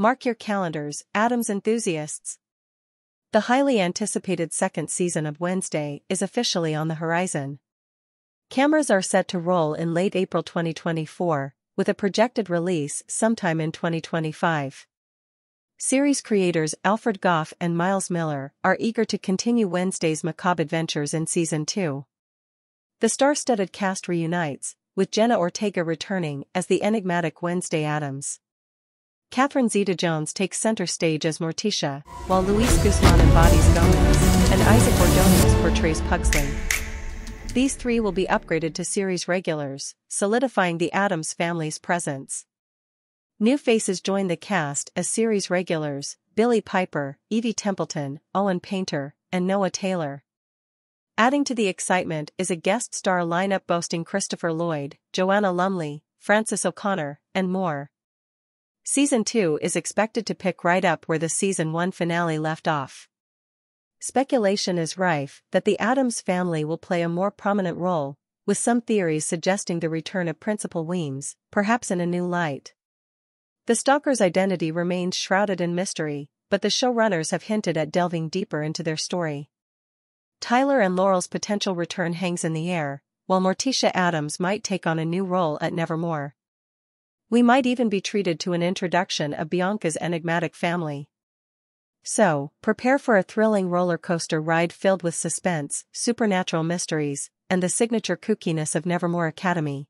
mark your calendars, Addams enthusiasts. The highly anticipated second season of Wednesday is officially on the horizon. Cameras are set to roll in late April 2024, with a projected release sometime in 2025. Series creators Alfred Gough and Miles Millar are eager to continue Wednesday's macabre adventures in season 2. The star-studded cast reunites, with Jenna Ortega returning as the enigmatic Wednesday Addams. Catherine Zeta-Jones takes center stage as Morticia, while Luis Guzman embodies Gomez, and Isaac Ordonez portrays Pugsley. These three will be upgraded to series regulars, solidifying the Addams family's presence. New faces join the cast as series regulars, Billie Piper, Evie Templeton, Owen Painter, and Noah Taylor. Adding to the excitement is a guest star lineup boasting Christopher Lloyd, Joanna Lumley, Frances O'Connor, and more. Season 2 is expected to pick right up where the season 1 finale left off. Speculation is rife that the Addams family will play a more prominent role, with some theories suggesting the return of Principal Weems, perhaps in a new light. The stalker's identity remains shrouded in mystery, but the showrunners have hinted at delving deeper into their story. Tyler and Laurel's potential return hangs in the air, while Morticia Addams might take on a new role at Nevermore. We might even be treated to an introduction of Bianca's enigmatic family. So, prepare for a thrilling roller coaster ride filled with suspense, supernatural mysteries, and the signature kookiness of Nevermore Academy.